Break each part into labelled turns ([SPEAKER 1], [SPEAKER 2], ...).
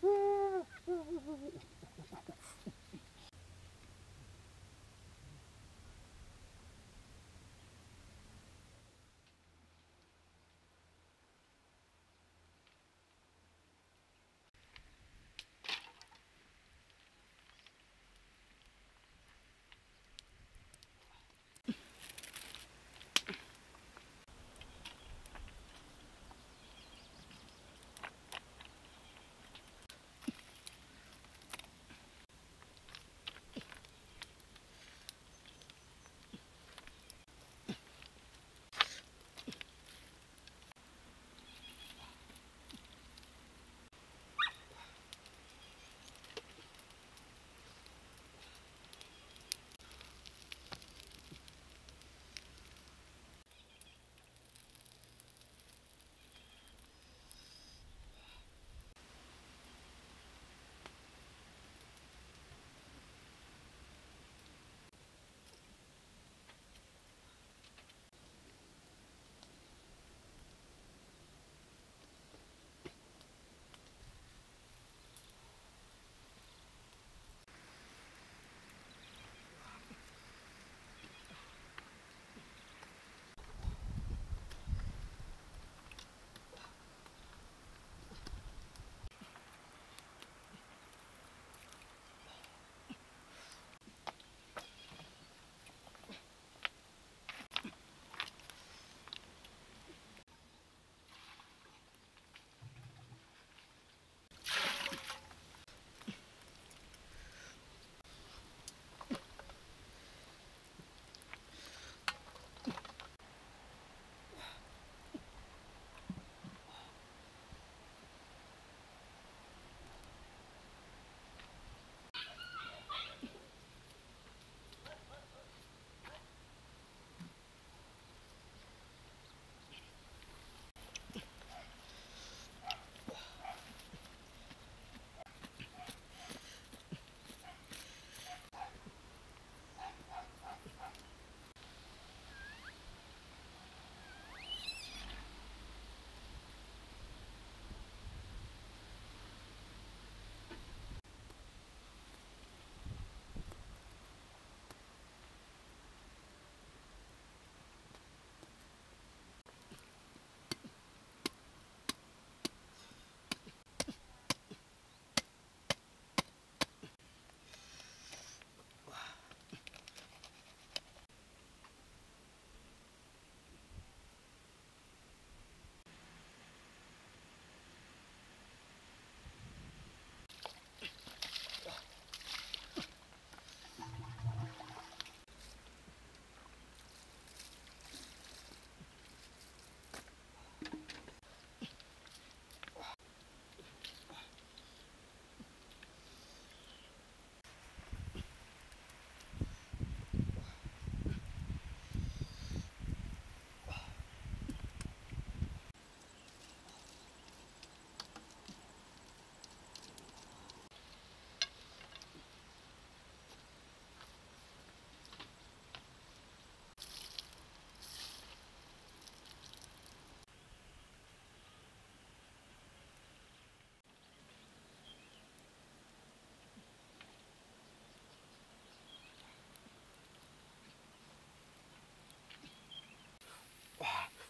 [SPEAKER 1] Oh,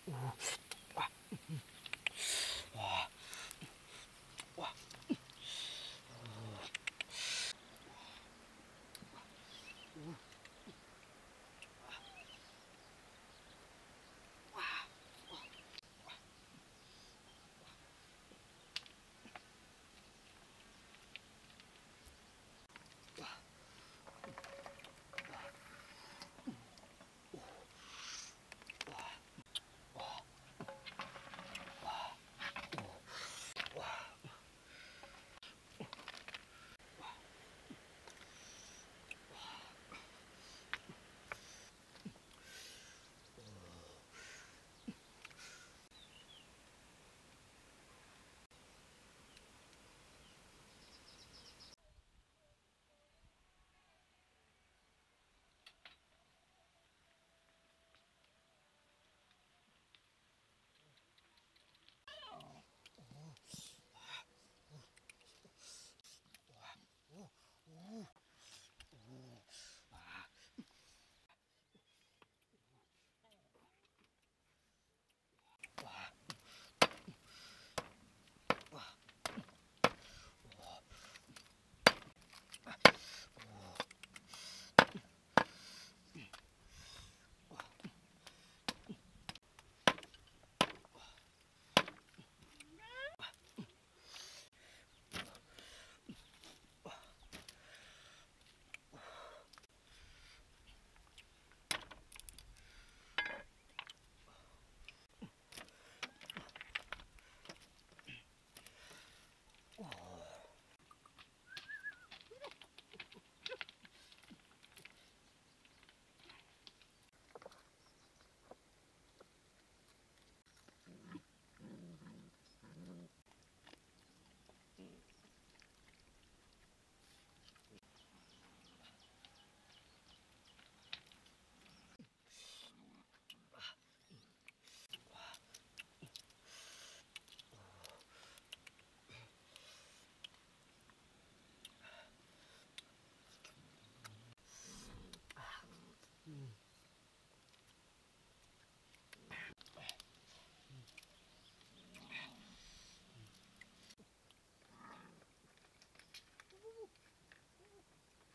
[SPEAKER 1] Ooh.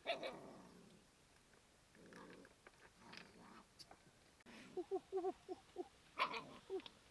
[SPEAKER 1] Oh, oh, oh, oh, oh.